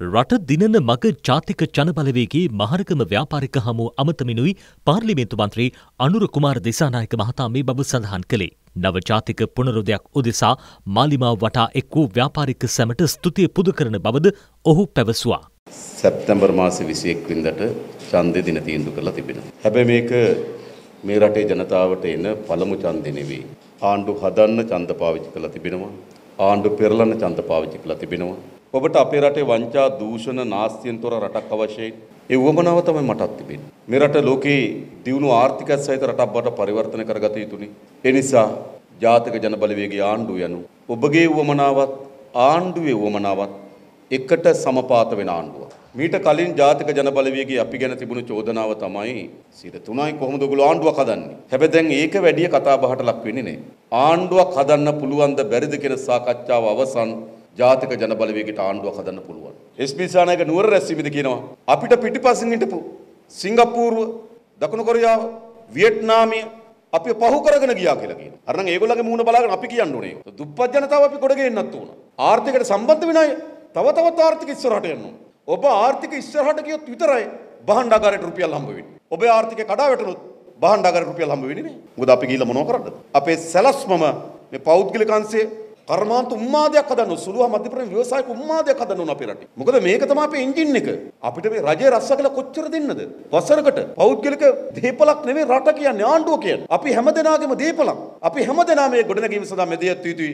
රට දිනන මග ජාතික ජනබලවේගේ මහරගම ව්‍යාපාරික හමු අමතමිනුයි පාර්ලිමේන්තු මන්ත්‍රී අනුර කුමාර දිසානායක මහතා මේ බව සඳහන් කළේ. නව ජාතික පුනරුදයක් උදෙසා මාලිමාව වටා එක් වූ ව්‍යාපාරික සැමට ස්තුතිය පුද කරන බවද ඔහු පැවසුවා. සැප්තැම්බර් මාසේ 21 වෙනිදාට ඡන්දය දින තීන්දුව කරලා තිබෙනවා. හැබැයි මේක මේ රටේ ජනතාවට එන පළමු ඡන්දෙ නෙවෙයි. ආණ්ඩු හදන්න ඡන්ද පාවිච්චි කරලා තිබෙනවා. ආණ්ඩු පෙරලන්න ඡන්ද පාවිච්චි කරලා තිබෙනවා. ඔබට අපේ රටේ වංචා දූෂණ නාස්තියෙන් තොර රටක් අවශ්‍යයි. ඒ උවමනාව තමයි මටත් තිබෙන්නේ. මේ රට ලෝකේ දියුණු ආර්ථිකයක් සහිත රටක් බවට පරිවර්තන කරගත යුතුනේ. ඒ නිසා ජාතික ජනබලවේගයේ ආණ්ඩුව යනු ඔබගේ උවමනාවත් ආණ්ඩුවේ උවමනාවත් එකට සමපාත වෙන ආණ්ඩුවක්. මීට කලින් ජාතික ජනබලවේගයේ අපි ගැන තිබුණු චෝදනාව තමයි සිට තුනයි කොහොමද ඔයගොල්ලෝ ආණ්ඩුවක් හදන්නේ. හැබැයි දැන් ඒක වැඩි කතා බහට ලක් වෙන්නේ නැහැ. ආණ්ඩුවක් හදන්න පුළුවන්ද බැරිද කියන සාකච්ඡාව අවසන් ජාතික ජනබලවේගයට ආණ්ඩුවක් හදන්න පුළුවන්. එස්.පී. සානායක නුවර රැස්වීමේදී කියනවා අපිට පිටිපස්සෙන් හිටපු සිංගප්පූරුව, දකුණු කොරියාව, වියට්නාමය අපි පහු කරගෙන ගියා කියලා කියනවා. අර නම් ඒගොල්ලන්ගේ මූණ බලාගෙන අපි කියන්න ඕනේ. දුප්පත් ජනතාව අපි ගොඩ ගේන්නත් උන. ආර්ථිකයට සම්බන්ධ වෙන අය තව තවත් ආර්ථික ඉස්සරහට යන්න ඕන. ඔබ ආර්ථික ඉස්සරහට ගියොත් විතරයි භාණ්ඩාගාරයට රුපියල් හම්බ වෙන්නේ. ඔබේ ආර්ථිකය කඩා වැටුනොත් භාණ්ඩාගාරයට රුපියල් හම්බ වෙන්නේ නැහැ. මොකද අපි ගිහිල්ලා මොනව කරන්නද? අපේ සැලැස්මම මේ පෞද්ගලික අංශයේ කර්මාන්ත උම්මාදයක් හදන්න සුළු මධ්‍යප්‍රදේශ ව්‍යවසායක උම්මාදයක් හදන්න ඕන අපේ රටේ. මොකද මේක තමයි අපේ එන්ජින් එක. අපිට මේ රජයේ රස්සා කියලා කොච්චර දෙන්නද? වසරකට පෞද්ගලික දීපලක් නෙවෙයි රට කියන්නේ ආණ්ඩුව කියන්නේ. අපි හැමදෙනාගේම දීපලක්. අපි හැමදෙනාම මේ ගොඩනැගීම සඳහා මෙදියත් යුතුයි.